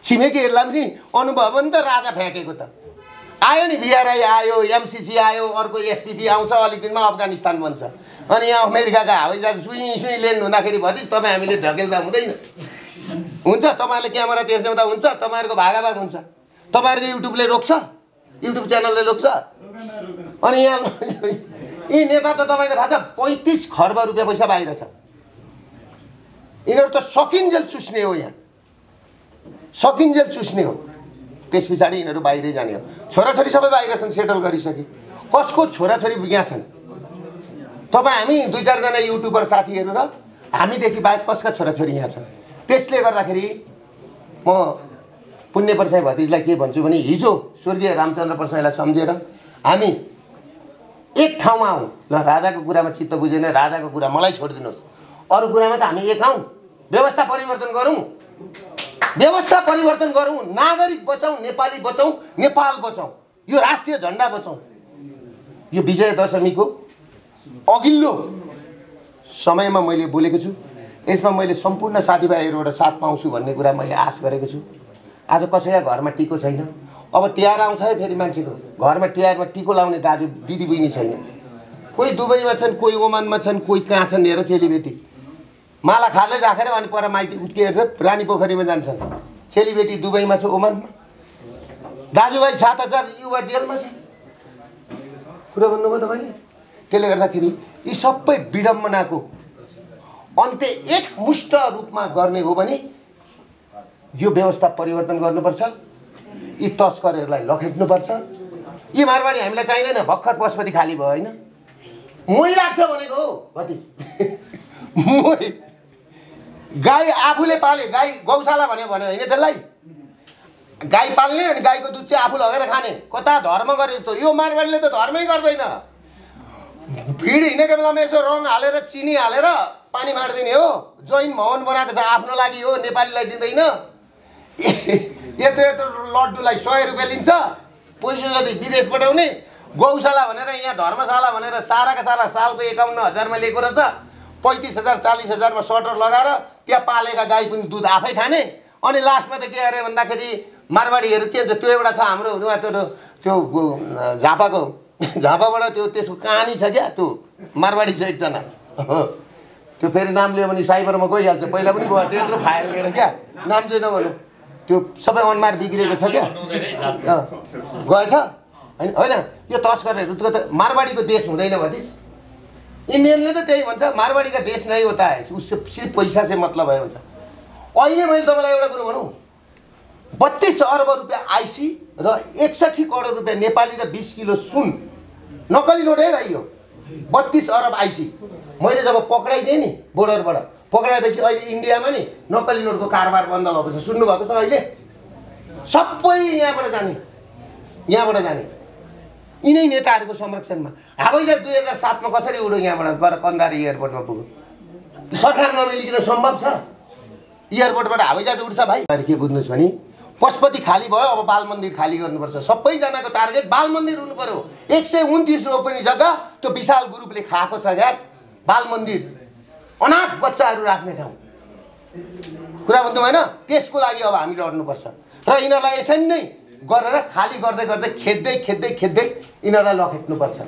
छिमेकीहरूलाई पनि अनुभव नि त राजा फ्याँकेको त। आयो नि बिआरआई आयो एमसिसी आयो अर्को एसपिपी आउँछ अलिक दिनमा अफगानिस्तान बन्छ। अनि यहाँ अमेरिकाका हवाईजहाज सुई सुई ल्यान्ड हुँदाखेरि भतिस तपाईँ हामीले धकेल्दा हुँदैन। हुन्छ तपाईँहरूले क्यामेरा तेर्स्याउँदा हुन्छ तपाईँहरूको भागाभाग हुन्छ। तपाईँहरूको युट्युबले रोक्छ युट्युब च्यानलले रोक्छ। अनि यहाँ यी नेता त तपाईँको थाहा छ पैँतिस खर्ब रुपियाँ पैसा बाहिर छ। यिनीहरू त सकिन्जेल चुस्ने हो यहाँ। सकिन्जेल चुस्ने हो। त्यस पछाडि यिनीहरू बाहिरै जाने हो। छोराछोरी सबै बाहिर छन् सेटल गरिसके। कसको छोराछोरी यहाँ छन्? तपाईँ हामी दुई चारजना युट्युबर साथीहरू र हामीदेखि बाहेक कसका छोराछोरी यहाँ छन्? त्यसले गर्दाखेरि म पुण्य प्रसाई भतिजलाई के भन्छु भने हिजो स्वर्गीय रामचन्द्र प्रसाईलाई सम्झेर हामी एक ठाउँमा आउँ ल राजाको कुरामा चित्त बुझेन राजाको कुरा मलाई छोडिदिनुहोस्। अरू कुरामा त हामी एक आउँ व्यवस्था परिवर्तन गरौँ। व्यवस्था परिवर्तन गरौँ। नागरिक बचाउँ नेपाली बचाउँ नेपाल बचाउँ। यो राष्ट्रिय झन्डा बचाउँ। यो विजय दशमीको अघिल्लो समयमा मैले बोलेको छु। यसमा मैले सम्पूर्ण साथीभाइहरूबाट साथ पाउँछु भन्ने कुरा मैले आश गरेको छु। आज कसैका घरमा टिको छैन। अब तिहार आउँछ है फेरि मान्छेको। घरमा तिहारमा टिको लाउने दाजु दिदीबहिनी छैन। कोही दुबईमा छन् कोही ओमानमा छन् कोही कहाँ छन् हेर चेलीबेटी। माला खालै राखेर अनि पर माइती उत्किएर रानी पोखरीमा जान्छन् चेलीबेटी दुबईमा छ ओमानमा। दाजुभाइ सात हजार युवा जेलमा छ। कुरा भन्नुभयो तपाईँले? त्यसले गर्दाखेरि यी सबै विडम्बनाको अन्त्य एकमुष्ट रूपमा गर्ने हो भने यो व्यवस्था परिवर्तन गर्नुपर्छ। यी तस्करहरूलाई लखेट्नुपर्छ। यी मारवाडी हामीलाई चाहिँदैन भर्खर पशुपति खाली भयो होइन। मै लाग्छ भनेको हो भतिस मै गाई आफूले पाले गाई गौशाला भन्यो भन्यो होइन त्यसलाई? गाई पाल्ने अनि गाईको दुध चाहिँ आफू लगेर खाने। कता धर्म गरे जस्तो। यो मारवाडीले त धर्मै गर्दैन। भिड हिँडेको बेलामा यसो रङ हालेर चिनी हालेर पानी बाँडिदिने हो। जोइन भवन बनाएको छ आफ्नो लागि हो नेपालीलाई दिँदैन। यत्रो यत्रो लड्डुलाई सय रुपियाँ लिन्छ। पैसा जति विदेश पठाउने गौशाला भनेर यहाँ धर्मशाला भनेर साराका सारा सालको एकाउन्न हजारमा लिएको रहेछ। पैँतिस हजार चालिस हजारमा सटर लगाएर त्यहाँ पालेका गाई पनि दुध आफै खाने। अनि लास्टमा त के अरे भन्दाखेरि मारवाडीहरू के छ त्यो एउटा छ हाम्रोहरूमा त्यो त्यो गो- झापाको झापाबाट त्यो त्यसको कहानी छ क्या त्यो मारवाडी छ एकजना। हो त्यो फेरि नाम लियो भने साइबरमा गइहाल्छ। पहिला पनि गएको यत्रो फाइल लिएर क्या। नाम चाहिँ नभनु। त्यो सबै अनुहार बिग्रिएको छ क्या? गएछ? होइन होइन। यो तस्करहरू त मारवाडीको देश हुँदैन भतिस। इन्डियनले त त्यही भन्छ मारवाडीका देश नै है उससे सिर्फ पैसा चाहिँ मतलब है भन्छ। अहिले मैले तपाईँलाई एउटा कुरो भनौँ। बत्तिस अर्ब रुपियाँ आइसी र एकसठी करोड रुपियाँ नेपाली र बिस किलो सुन नक्कली नोट है भाइ यो बत्तिस अरब आइसी। मैले जब पक्राइदिएँ नि बोर्डरबाट पक्राएपछि अहिले इन्डियामा नि नक्कली नोटको कारोबार बन्द भएको छ। सुन्नुभएको छ अहिले? सबै यहाँबाट जाने। यहाँबाट जाने। यिनै नेताहरूको संरक्षणमा। हवाईजहाज दुई हजार सातमा कसरी उड्यो यहाँबाट? गएर कन्दारी एयरपोर्टमा पुग्यो। सरकार नमिलिकन सम्भव छ? एयरपोर्टबाट हवाईजहाज उड्छ भाइ। के बुझ्नुहोस् भने पशुपति खाली भयो अब बाल मन्दिर खाली गर्नुपर्छ। सबैजनाको टार्गेट बाल मन्दिर हुनु पर्यो एक सय उन्तिस रोपनी जग्गा त्यो विशाल ग्रुपले खाएको छ क्या बाल मन्दिर। अनाथ बच्चाहरू राख्ने ठाउँ। कुरा बुझ्नु भएन? त्यसको लागि अब हामी लड्नुपर्छ। र यिनीहरूलाई यसरी नै गरेर खाली गर्दै गर्दै खेद्दै खेद्दै खेद्दै यिनीहरूलाई लखेट्नुपर्छ।